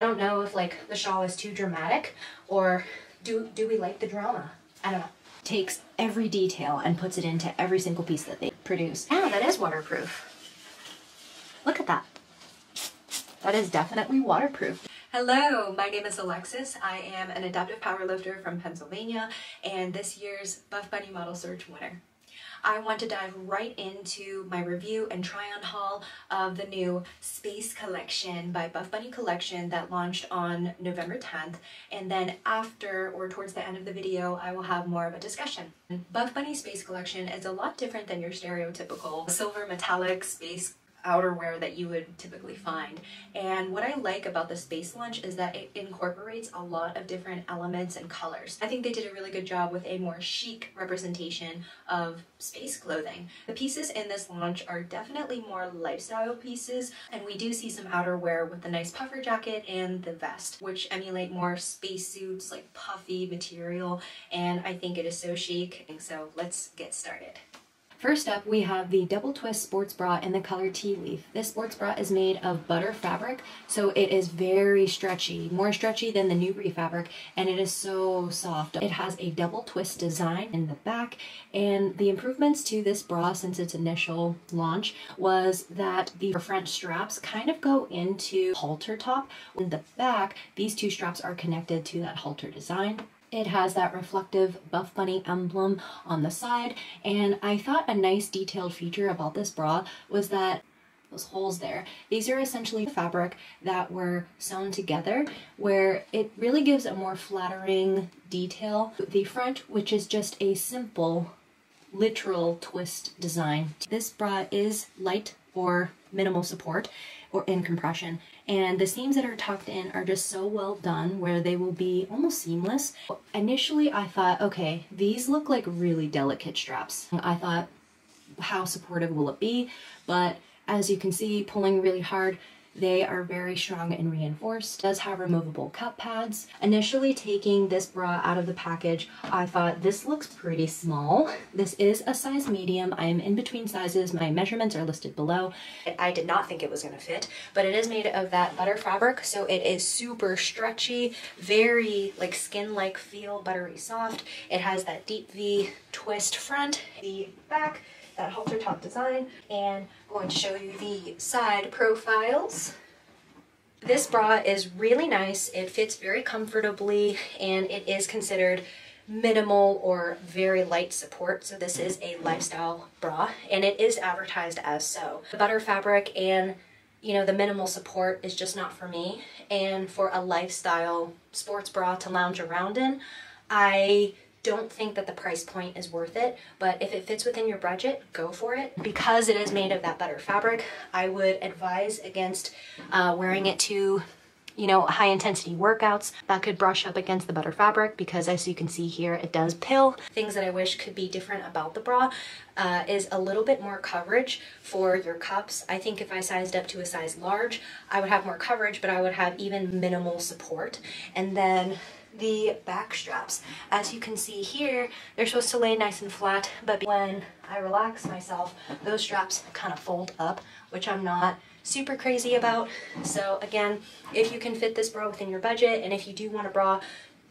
I don't know if like the shawl is too dramatic or do, do we like the drama? I don't know. Takes every detail and puts it into every single piece that they produce. Yeah, that is waterproof. Look at that. That is definitely waterproof. Hello, my name is Alexis. I am an adaptive powerlifter from Pennsylvania and this year's Buff Bunny Model Search winner. I want to dive right into my review and try-on haul of the new Space Collection by Buff Bunny Collection that launched on November 10th. And then after or towards the end of the video, I will have more of a discussion. Buff Bunny Space Collection is a lot different than your stereotypical silver metallic space outerwear that you would typically find. And what I like about the Space Lunch is that it incorporates a lot of different elements and colors. I think they did a really good job with a more chic representation of space clothing. The pieces in this launch are definitely more lifestyle pieces, and we do see some outerwear with the nice puffer jacket and the vest, which emulate more spacesuits, like puffy material, and I think it is so chic. and So let's get started. First up, we have the Double Twist Sports Bra in the color Tea Leaf. This sports bra is made of butter fabric, so it is very stretchy, more stretchy than the Nubri fabric, and it is so soft. It has a double twist design in the back, and the improvements to this bra since its initial launch was that the French straps kind of go into halter top. In the back, these two straps are connected to that halter design. It has that reflective Buff Bunny emblem on the side, and I thought a nice detailed feature about this bra was that those holes there. These are essentially fabric that were sewn together where it really gives a more flattering detail. The front, which is just a simple literal twist design. This bra is light or minimal support or in compression. And the seams that are tucked in are just so well done where they will be almost seamless. Initially, I thought, okay, these look like really delicate straps. I thought, how supportive will it be? But as you can see, pulling really hard, they are very strong and reinforced. Does have removable cup pads. Initially taking this bra out of the package, I thought this looks pretty small. This is a size medium. I am in between sizes. My measurements are listed below. I did not think it was gonna fit, but it is made of that butter fabric, so it is super stretchy, very like skin-like feel, buttery soft. It has that deep V twist front, the back, that halter top design and I'm going to show you the side profiles. This bra is really nice. It fits very comfortably and it is considered minimal or very light support. So this is a lifestyle bra and it is advertised as so. The butter fabric and you know, the minimal support is just not for me. And for a lifestyle sports bra to lounge around in, I don't think that the price point is worth it, but if it fits within your budget, go for it. Because it is made of that butter fabric, I would advise against uh, wearing it to you know, high intensity workouts that could brush up against the butter fabric because as you can see here, it does pill. Things that I wish could be different about the bra uh, is a little bit more coverage for your cups. I think if I sized up to a size large, I would have more coverage, but I would have even minimal support. And then the back straps. As you can see here, they're supposed to lay nice and flat, but when I relax myself, those straps kind of fold up, which I'm not super crazy about. So again, if you can fit this bra within your budget, and if you do want a bra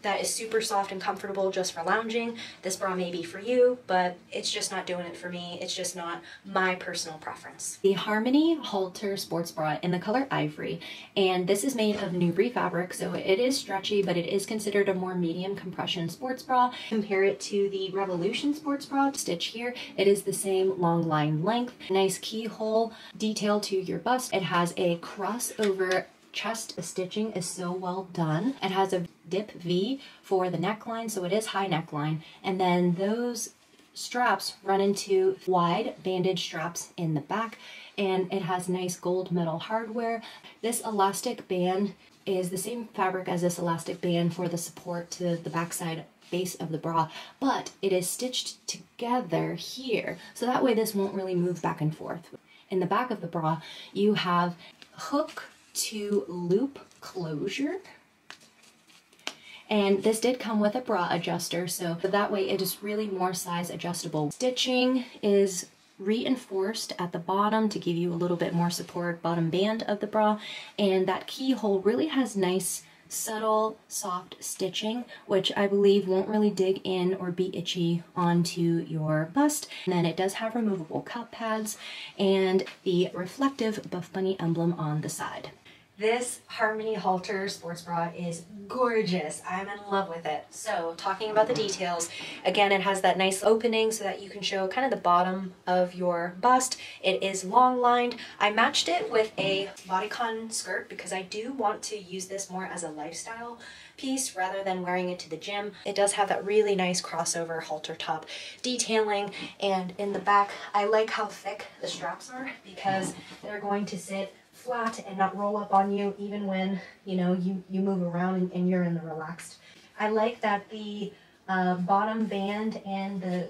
that is super soft and comfortable just for lounging. This bra may be for you, but it's just not doing it for me. It's just not my personal preference. The Harmony Halter Sports Bra in the color Ivory, and this is made of Nubri fabric, so it is stretchy, but it is considered a more medium compression sports bra. Compare it to the Revolution Sports Bra stitch here. It is the same long line length, nice keyhole detail to your bust. It has a crossover chest stitching is so well done. It has a dip V for the neckline, so it is high neckline. And then those straps run into wide banded straps in the back and it has nice gold metal hardware. This elastic band is the same fabric as this elastic band for the support to the backside base of the bra, but it is stitched together here. So that way this won't really move back and forth. In the back of the bra, you have hook to loop closure. And this did come with a bra adjuster, so that way it is really more size adjustable. Stitching is reinforced at the bottom to give you a little bit more support bottom band of the bra. And that keyhole really has nice subtle soft stitching which I believe won't really dig in or be itchy onto your bust and then it does have removable cup pads and the reflective Buff Bunny emblem on the side. This Harmony Halter sports bra is gorgeous. I'm in love with it. So talking about the details, again, it has that nice opening so that you can show kind of the bottom of your bust. It is long lined. I matched it with a bodycon skirt because I do want to use this more as a lifestyle piece rather than wearing it to the gym. It does have that really nice crossover halter top detailing and in the back I like how thick the straps are because they're going to sit flat and not roll up on you even when you know you you move around and, and you're in the relaxed. I like that the uh, bottom band and the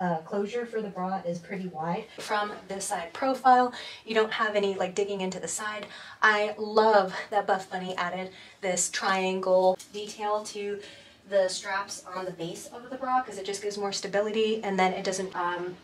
uh, closure for the bra is pretty wide from the side profile. You don't have any like digging into the side. I love that buff bunny added this triangle detail to the straps on the base of the bra because it just gives more stability and then it doesn't um,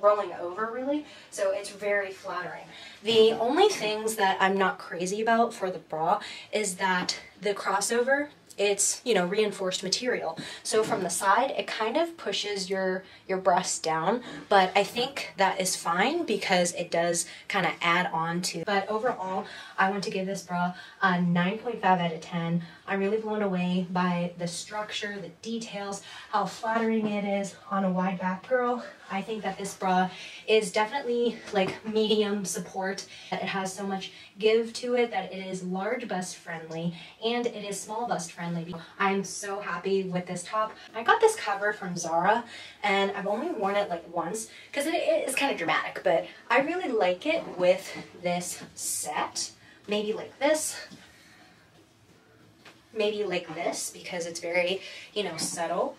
rolling over really, so it's very flattering. The only things that I'm not crazy about for the bra is that the crossover it's you know reinforced material. So from the side it kind of pushes your your breast down but i think that is fine because it does kind of add on to but overall i want to give this bra a 9.5 out of 10 i'm really blown away by the structure the details how flattering it is on a wide back girl i think that this bra is definitely like medium support it has so much give to it that it is large bust friendly and it is small bust friendly. I'm so happy with this top. I got this cover from Zara and I've only worn it like once because it, it is kind of dramatic, but I really like it with this set. Maybe like this, maybe like this because it's very, you know, subtle.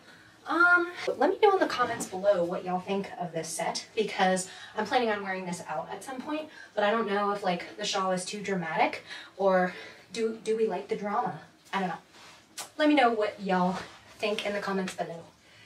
Um, let me know in the comments below what y'all think of this set because I'm planning on wearing this out at some point, but I don't know if like the shawl is too dramatic or do, do we like the drama? I don't know. Let me know what y'all think in the comments below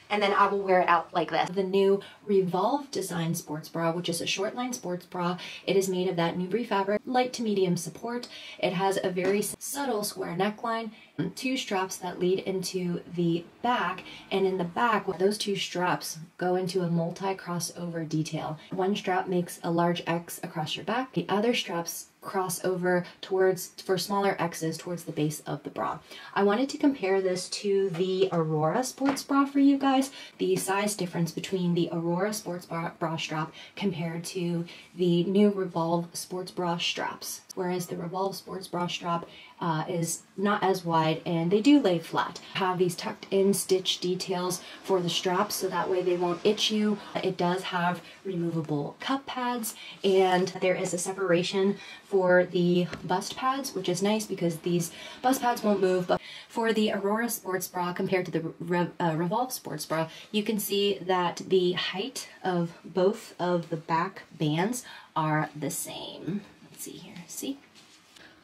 and then I will wear it out like this. The new Revolve Design Sports Bra, which is a short line sports bra. It is made of that Nubri fabric, light to medium support. It has a very subtle square neckline, two straps that lead into the back, and in the back, those two straps go into a multi-crossover detail. One strap makes a large X across your back, the other straps cross over towards for smaller X's towards the base of the bra. I wanted to compare this to the Aurora sports bra for you guys. The size difference between the Aurora sports bra, bra strap compared to the new Revolve sports bra straps. Whereas the Revolve sports bra strap uh, is not as wide and they do lay flat. Have these tucked in stitch details for the straps so that way they won't itch you. It does have removable cup pads and there is a separation for the bust pads which is nice because these bust pads won't move but for the Aurora sports bra compared to the Re uh, Revolve sports bra you can see that the height of both of the back bands are the same. See here, see?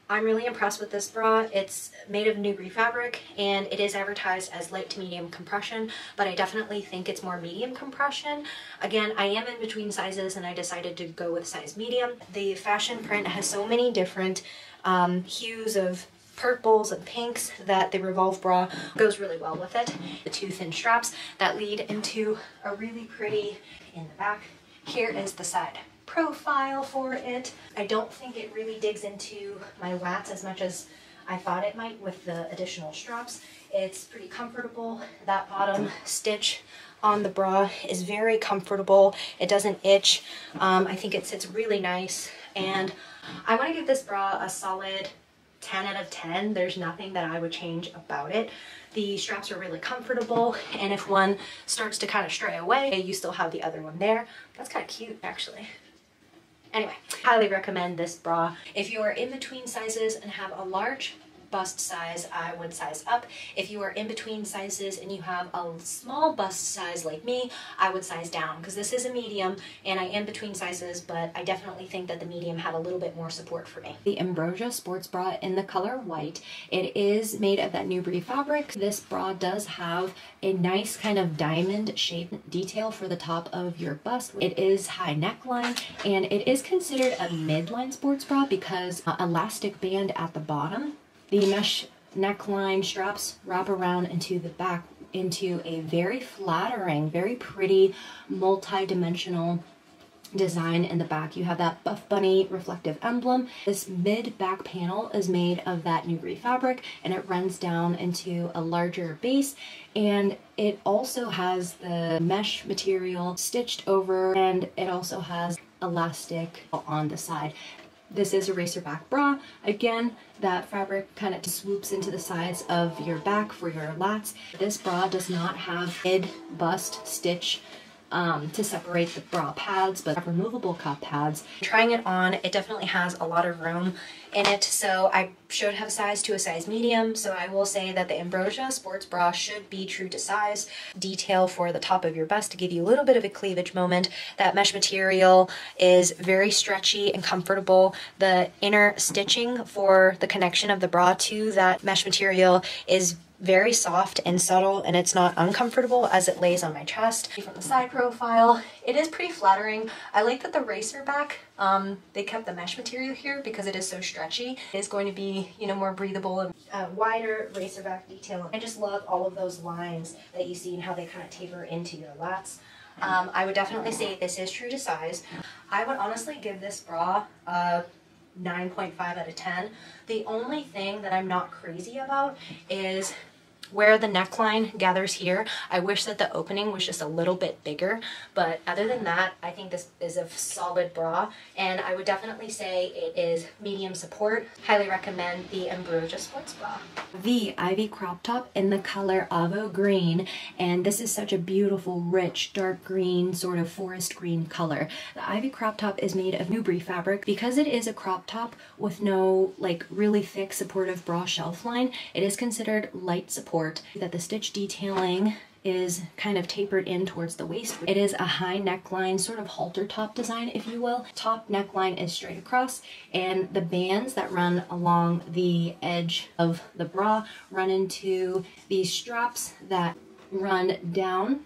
I'm really impressed with this bra. It's made of Nubri fabric and it is advertised as light to medium compression, but I definitely think it's more medium compression. Again, I am in between sizes and I decided to go with size medium. The fashion print has so many different um, hues of purples and pinks that the Revolve bra goes really well with it. The two thin straps that lead into a really pretty in the back. Here is the side profile for it. I don't think it really digs into my lats as much as I thought it might with the additional straps. It's pretty comfortable. That bottom stitch on the bra is very comfortable. It doesn't itch. Um, I think it sits really nice. And I want to give this bra a solid 10 out of 10. There's nothing that I would change about it. The straps are really comfortable, and if one starts to kind of stray away, you still have the other one there. That's kind of cute, actually. Anyway, highly recommend this bra. If you are in between sizes and have a large bust size, I would size up. If you are in between sizes and you have a small bust size like me, I would size down because this is a medium and I am between sizes, but I definitely think that the medium had a little bit more support for me. The Ambrosia sports bra in the color white. It is made of that Nubri fabric. This bra does have a nice kind of diamond shape detail for the top of your bust. It is high neckline and it is considered a midline sports bra because uh, elastic band at the bottom. The mesh neckline straps wrap around into the back into a very flattering, very pretty, multi-dimensional design in the back. You have that Buff Bunny reflective emblem. This mid back panel is made of that Nubri fabric and it runs down into a larger base and it also has the mesh material stitched over and it also has elastic on the side. This is a racer back bra. Again, that fabric kind of swoops into the sides of your back for your lats. This bra does not have mid bust stitch um, to separate the bra pads, but removable cup pads. Trying it on, it definitely has a lot of room in it, so I should have size to a size medium, so I will say that the Ambrosia sports bra should be true to size. Detail for the top of your bust to give you a little bit of a cleavage moment. That mesh material is very stretchy and comfortable. The inner stitching for the connection of the bra to that mesh material is very soft and subtle and it's not uncomfortable as it lays on my chest. From the side profile, it is pretty flattering. I like that the racer back, um, they kept the mesh material here because it is so stretchy. It is going to be, you know, more breathable and uh, wider racer back detail. I just love all of those lines that you see and how they kind of taper into your lats. Um, I would definitely say this is true to size. I would honestly give this bra a 9.5 out of 10. The only thing that I'm not crazy about is where the neckline gathers here, I wish that the opening was just a little bit bigger, but other than that, I think this is a solid bra, and I would definitely say it is medium support. Highly recommend the Ambrosia Sports Bra. The Ivy crop top in the color Avo Green, and this is such a beautiful, rich, dark green, sort of forest green color. The Ivy crop top is made of Nubri fabric. Because it is a crop top with no like really thick supportive bra shelf line, it is considered light support that the stitch detailing is kind of tapered in towards the waist. It is a high neckline, sort of halter top design, if you will. Top neckline is straight across, and the bands that run along the edge of the bra run into these straps that run down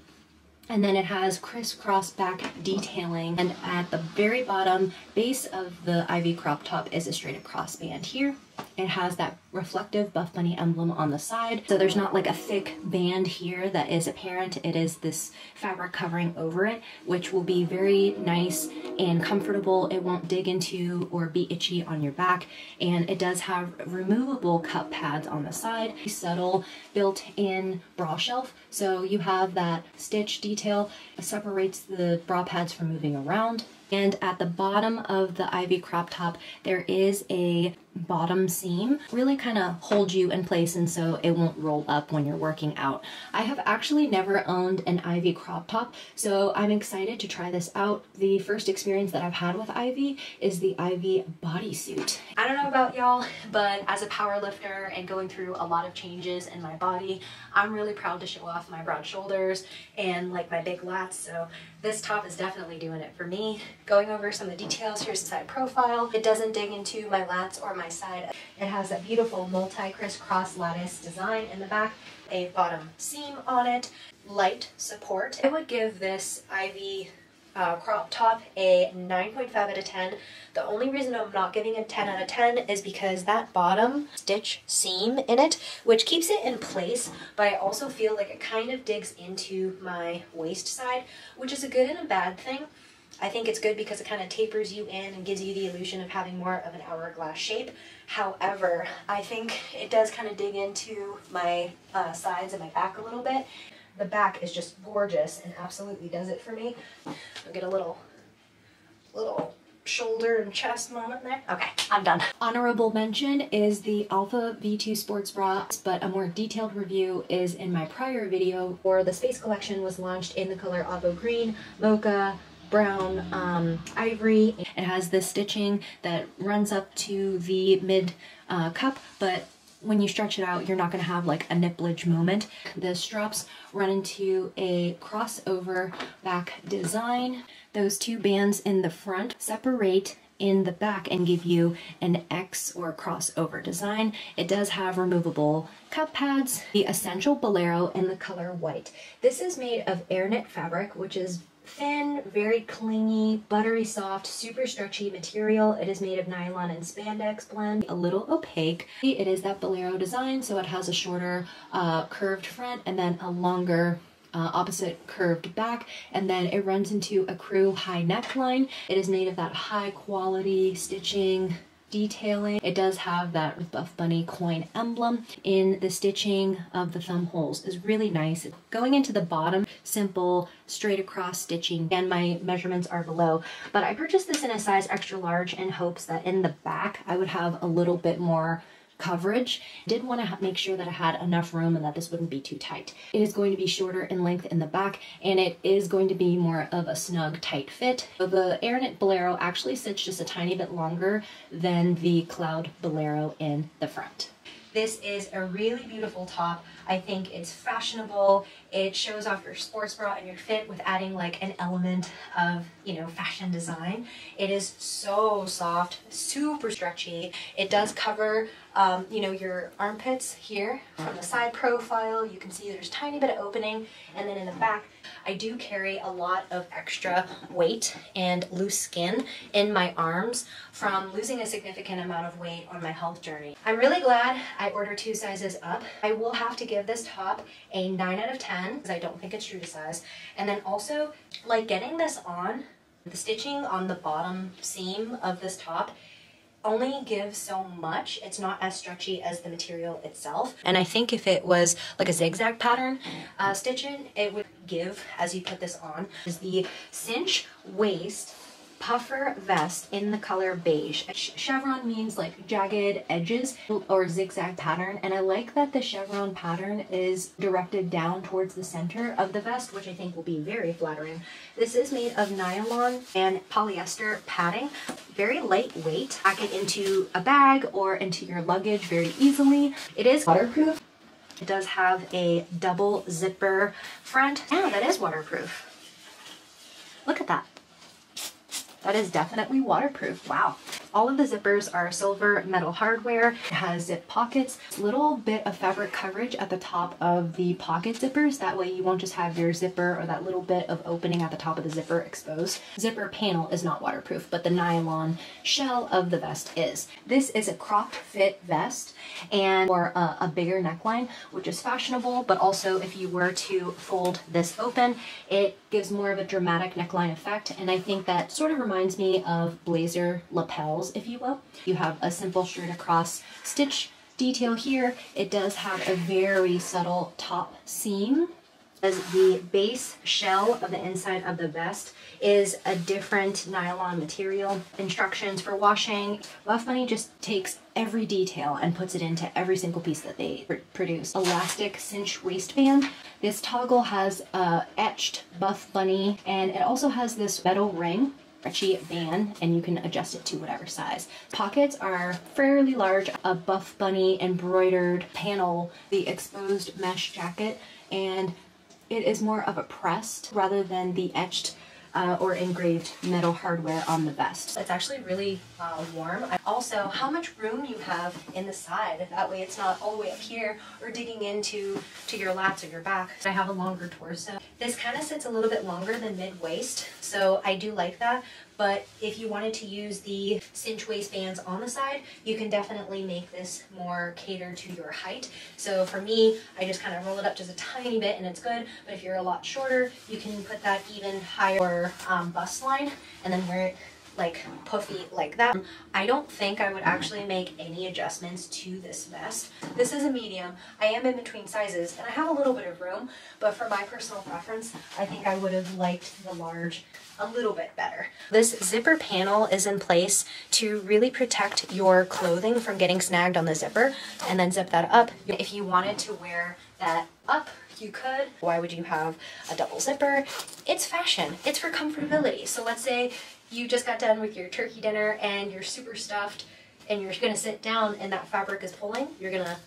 and then it has crisscross back detailing and at the very bottom base of the ivy crop top is a straight across band here it has that reflective Buff Bunny emblem on the side. So there's not like a thick band here that is apparent. It is this fabric covering over it, which will be very nice and comfortable. It won't dig into or be itchy on your back. And it does have removable cup pads on the side, subtle built-in bra shelf. So you have that stitch detail, separates the bra pads from moving around. And at the bottom of the ivy crop top, there is a bottom seam really kind of hold you in place and so it won't roll up when you're working out. I have actually never owned an Ivy crop top so I'm excited to try this out. The first experience that I've had with Ivy is the Ivy bodysuit. I don't know about y'all but as a power lifter and going through a lot of changes in my body I'm really proud to show off my broad shoulders and like my big lats so this top is definitely doing it for me. Going over some of the details, here's the side profile. It doesn't dig into my lats or my side. It has a beautiful multi-crisscross lattice design in the back, a bottom seam on it, light support. I would give this Ivy uh, crop top a 9.5 out of 10. The only reason I'm not giving a 10 out of 10 is because that bottom stitch seam in it, which keeps it in place, but I also feel like it kind of digs into my waist side, which is a good and a bad thing. I think it's good because it kind of tapers you in and gives you the illusion of having more of an hourglass shape. However, I think it does kind of dig into my uh, sides and my back a little bit. The back is just gorgeous and absolutely does it for me. I'll get a little, little shoulder and chest moment there. Okay, I'm done. Honorable mention is the Alpha V2 sports bra, but a more detailed review is in my prior video where the Space Collection was launched in the color Avo Green, Mocha, brown um, ivory. It has this stitching that runs up to the mid uh, cup, but when you stretch it out, you're not going to have like a nipplage moment. The straps run into a crossover back design. Those two bands in the front separate in the back and give you an X or crossover design. It does have removable cup pads, the Essential Bolero in the color white. This is made of AirKnit fabric, which is thin, very clingy, buttery soft, super stretchy material. It is made of nylon and spandex blend, a little opaque. It is that bolero design, so it has a shorter uh, curved front and then a longer uh, opposite curved back and then it runs into a crew high neckline. It is made of that high quality stitching detailing. It does have that Buff Bunny coin emblem in the stitching of the thumb holes is really nice. Going into the bottom, simple straight across stitching and my measurements are below. But I purchased this in a size extra large in hopes that in the back I would have a little bit more coverage. Did want to make sure that I had enough room and that this wouldn't be too tight. It is going to be shorter in length in the back and it is going to be more of a snug tight fit. The AirKnit Bolero actually sits just a tiny bit longer than the Cloud Bolero in the front. This is a really beautiful top. I think it's fashionable. It shows off your sports bra and your fit with adding like an element of, you know, fashion design. It is so soft, super stretchy. It does cover, um, you know, your armpits here from the side profile. You can see there's tiny bit of opening and then in the back I do carry a lot of extra weight and loose skin in my arms from losing a significant amount of weight on my health journey. I'm really glad I ordered two sizes up. I will have to give this top a 9 out of 10 because I don't think it's true to size. And then also, like getting this on, the stitching on the bottom seam of this top only gives so much. It's not as stretchy as the material itself. And I think if it was like a zigzag pattern uh, stitching, it would give as you put this on. Is the cinch waist puffer vest in the color beige. Chevron means like jagged edges or zigzag pattern and I like that the chevron pattern is directed down towards the center of the vest which I think will be very flattering. This is made of nylon and polyester padding, very lightweight. Pack it into a bag or into your luggage very easily. It is waterproof. It does have a double zipper front. Yeah, that is waterproof. Look at that. That is definitely waterproof. Wow. All of the zippers are silver metal hardware. It has zip pockets, little bit of fabric coverage at the top of the pocket zippers. That way you won't just have your zipper or that little bit of opening at the top of the zipper exposed. Zipper panel is not waterproof, but the nylon shell of the vest is. This is a cropped fit vest and or a, a bigger neckline, which is fashionable, but also if you were to fold this open, it gives more of a dramatic neckline effect. And I think that sort of reminds me of blazer lapels if you will. You have a simple straight across stitch detail here. It does have a very subtle top seam as the base shell of the inside of the vest is a different nylon material. Instructions for washing. Buff Bunny just takes every detail and puts it into every single piece that they pr produce. Elastic cinch waistband. This toggle has a etched Buff Bunny and it also has this metal ring stretchy band and you can adjust it to whatever size. Pockets are fairly large, a Buff Bunny embroidered panel, the exposed mesh jacket, and it is more of a pressed rather than the etched uh, or engraved metal hardware on the vest. It's actually really uh, warm. Also, how much room you have in the side. That way it's not all the way up here or digging into to your lats or your back. I have a longer torso. This kind of sits a little bit longer than mid-waist, so I do like that. But if you wanted to use the cinch waistbands on the side, you can definitely make this more catered to your height. So for me, I just kind of roll it up just a tiny bit and it's good. But if you're a lot shorter, you can put that even higher um, bust line and then wear it like puffy like that. I don't think I would actually make any adjustments to this vest. This is a medium. I am in between sizes and I have a little bit of room, but for my personal preference, I think I would have liked the large a little bit better. This zipper panel is in place to really protect your clothing from getting snagged on the zipper and then zip that up. If you wanted to wear that up you could. Why would you have a double zipper? It's fashion. It's for comfortability. So let's say you just got done with your turkey dinner and you're super stuffed and you're gonna sit down and that fabric is pulling, you're gonna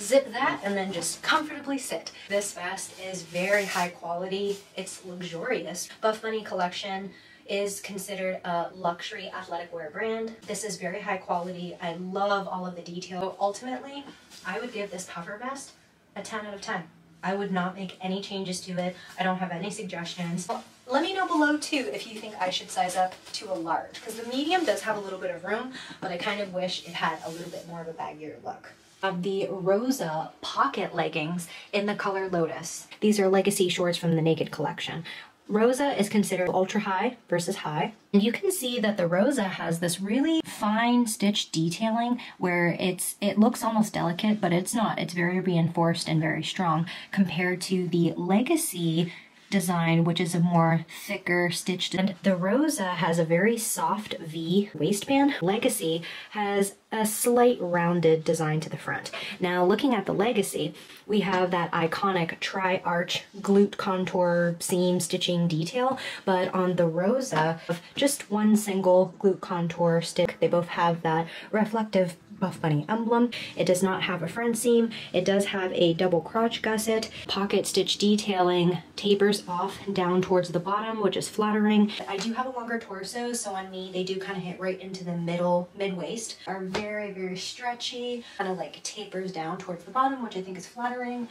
zip that and then just comfortably sit. This vest is very high quality. It's luxurious. Buff Bunny collection is considered a luxury athletic wear brand. This is very high quality. I love all of the detail. Ultimately, I would give this puffer vest a 10 out of 10. I would not make any changes to it. I don't have any suggestions. Let me know below too if you think I should size up to a large because the medium does have a little bit of room, but I kind of wish it had a little bit more of a baggier look of the Rosa pocket leggings in the color Lotus. These are legacy shorts from the Naked collection. Rosa is considered ultra high versus high. And you can see that the Rosa has this really fine stitch detailing where it's it looks almost delicate, but it's not. It's very reinforced and very strong compared to the Legacy design, which is a more thicker stitched. And the Rosa has a very soft V waistband. Legacy has a slight rounded design to the front. Now looking at the Legacy, we have that iconic tri-arch glute contour seam stitching detail, but on the Rosa, just one single glute contour stick. They both have that reflective Buff Bunny emblem. It does not have a front seam. It does have a double crotch gusset. Pocket stitch detailing tapers off down towards the bottom, which is flattering. I do have a longer torso, so on me, they do kind of hit right into the middle, mid-waist. Are very, very stretchy. Kind of like tapers down towards the bottom, which I think is flattering.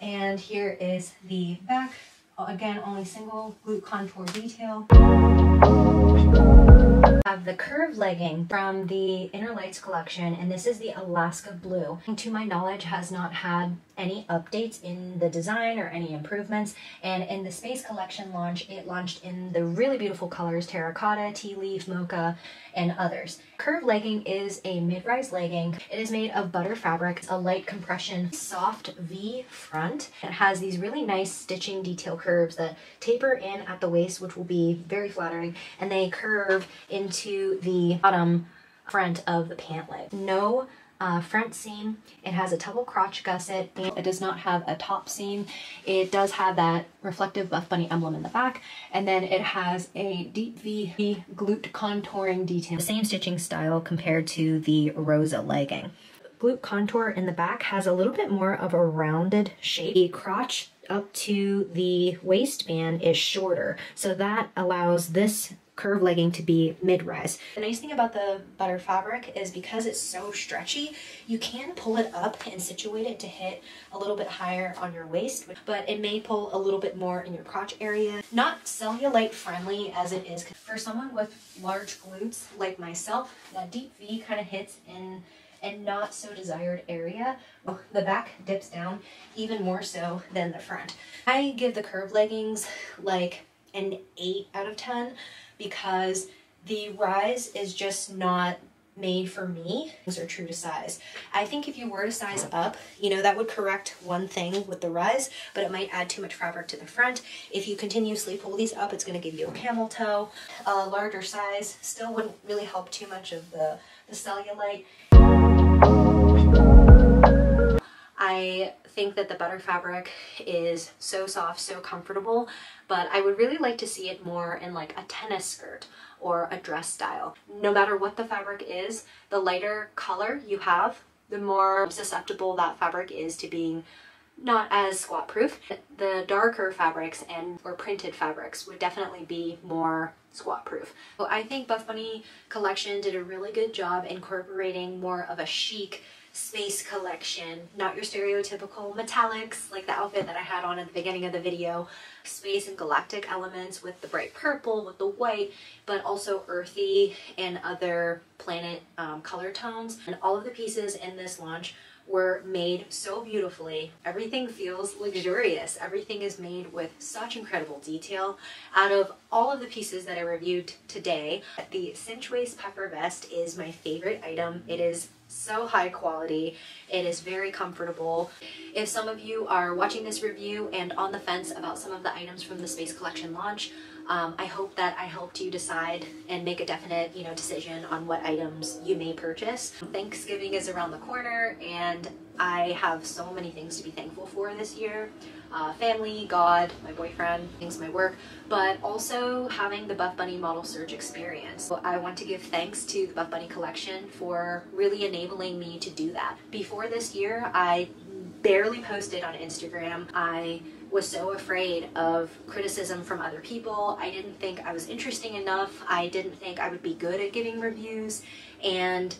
And here is the back. Again, only single glute contour detail have the curve legging from the Inner Lights collection, and this is the Alaska Blue. To my knowledge, has not had any updates in the design or any improvements. And in the Space Collection launch, it launched in the really beautiful colors terracotta, tea leaf, mocha, and others. Curve legging is a mid-rise legging. It is made of butter fabric, a light compression, soft V front. It has these really nice stitching detail curves that taper in at the waist, which will be very flattering, and they curve into the bottom front of the pant leg. No uh, front seam. It has a double crotch gusset. It does not have a top seam. It does have that reflective Buff Bunny emblem in the back. And then it has a deep V glute contouring detail. The same stitching style compared to the Rosa legging. Glute contour in the back has a little bit more of a rounded shape. The crotch up to the waistband is shorter. So that allows this curve legging to be mid-rise. The nice thing about the butter fabric is because it's so stretchy, you can pull it up and situate it to hit a little bit higher on your waist, but it may pull a little bit more in your crotch area. Not cellulite friendly as it is. For someone with large glutes like myself, that deep V kind of hits in and not so desired area. The back dips down even more so than the front. I give the curve leggings like an 8 out of 10 because the rise is just not made for me. Things are true to size. I think if you were to size up, you know, that would correct one thing with the rise, but it might add too much fabric to the front. If you continuously pull these up, it's going to give you a camel toe. A larger size still wouldn't really help too much of the, the cellulite. I think that the butter fabric is so soft, so comfortable, but I would really like to see it more in like a tennis skirt or a dress style. No matter what the fabric is, the lighter color you have, the more susceptible that fabric is to being not as squat proof. The darker fabrics and or printed fabrics would definitely be more squat proof. So I think Buff Bunny collection did a really good job incorporating more of a chic space collection, not your stereotypical metallics like the outfit that I had on at the beginning of the video, space and galactic elements with the bright purple, with the white, but also earthy and other planet um, color tones. And all of the pieces in this launch were made so beautifully. Everything feels luxurious. Everything is made with such incredible detail. Out of all of the pieces that I reviewed today, the cinch waist puffer vest is my favorite item. It is so high quality. It is very comfortable. If some of you are watching this review and on the fence about some of the items from the Space Collection launch, um, I hope that I helped you decide and make a definite, you know, decision on what items you may purchase. Thanksgiving is around the corner and I have so many things to be thankful for this year. Uh, family, God, my boyfriend, things my work, but also having the Buff Bunny model search experience. So I want to give thanks to the Buff Bunny collection for really enabling me to do that. Before this year, I barely posted on Instagram. I was so afraid of criticism from other people. I didn't think I was interesting enough. I didn't think I would be good at giving reviews. And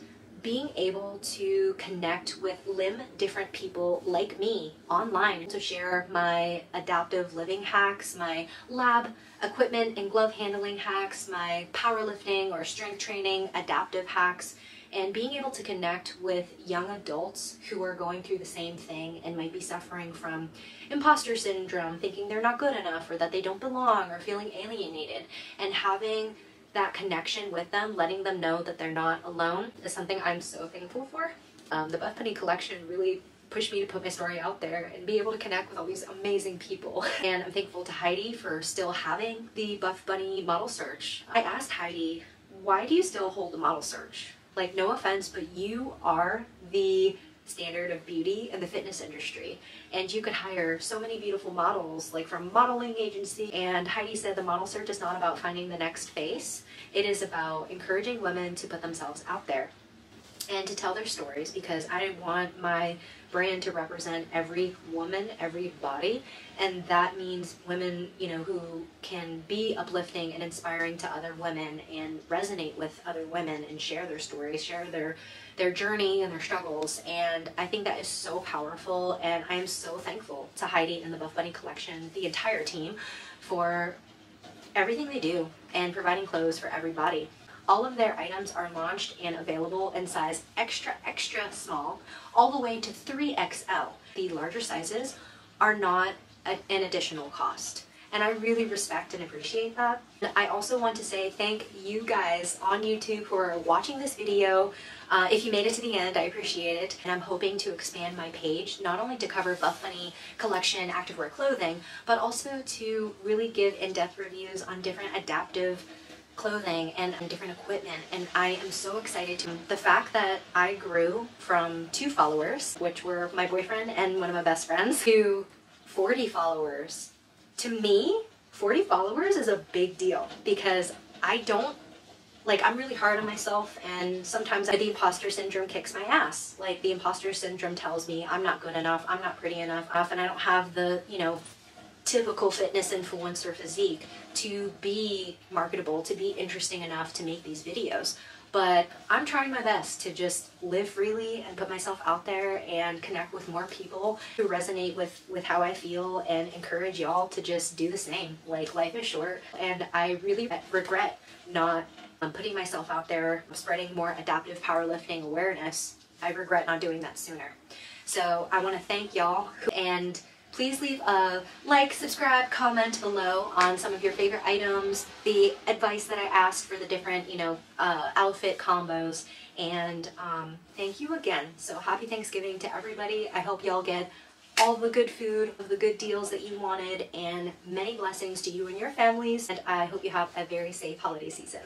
being able to connect with limb different people like me online. To share my adaptive living hacks, my lab equipment and glove handling hacks, my powerlifting or strength training adaptive hacks, and being able to connect with young adults who are going through the same thing and might be suffering from imposter syndrome, thinking they're not good enough or that they don't belong or feeling alienated, and having that connection with them, letting them know that they're not alone, is something I'm so thankful for. Um, the Buff Bunny collection really pushed me to put my story out there and be able to connect with all these amazing people. And I'm thankful to Heidi for still having the Buff Bunny model search. I asked Heidi, why do you still hold the model search? Like, no offense, but you are the standard of beauty in the fitness industry. And you could hire so many beautiful models, like from modeling agency. And Heidi said the model search is not about finding the next face. It is about encouraging women to put themselves out there and to tell their stories because I want my brand to represent every woman, every body, and that means women, you know, who can be uplifting and inspiring to other women and resonate with other women and share their stories, share their their journey and their struggles. And I think that is so powerful and I am so thankful to Heidi and the Buff Bunny collection, the entire team for everything they do and providing clothes for everybody. All of their items are launched and available in size extra, extra small, all the way to 3XL. The larger sizes are not an additional cost. And I really respect and appreciate that. I also want to say thank you guys on YouTube who are watching this video. Uh, if you made it to the end, I appreciate it. And I'm hoping to expand my page, not only to cover Buff Bunny collection activewear clothing, but also to really give in-depth reviews on different adaptive clothing and different equipment and I am so excited to the fact that I grew from two followers which were my boyfriend and one of my best friends to 40 followers. To me 40 followers is a big deal because I don't like I'm really hard on myself and sometimes the imposter syndrome kicks my ass. Like the imposter syndrome tells me I'm not good enough I'm not pretty enough and I don't have the you know typical fitness influencer physique to be marketable, to be interesting enough to make these videos. But I'm trying my best to just live freely and put myself out there and connect with more people who resonate with, with how I feel and encourage y'all to just do the same. Like, life is short, and I really regret not um, putting myself out there, spreading more adaptive powerlifting awareness. I regret not doing that sooner. So I want to thank y'all and please leave a like, subscribe, comment below on some of your favorite items, the advice that I asked for the different, you know, uh, outfit combos, and um, thank you again. So happy Thanksgiving to everybody. I hope y'all get all the good food, the good deals that you wanted, and many blessings to you and your families, and I hope you have a very safe holiday season.